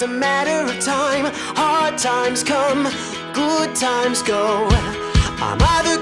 just a matter of time. Hard times come, good times go. I'm either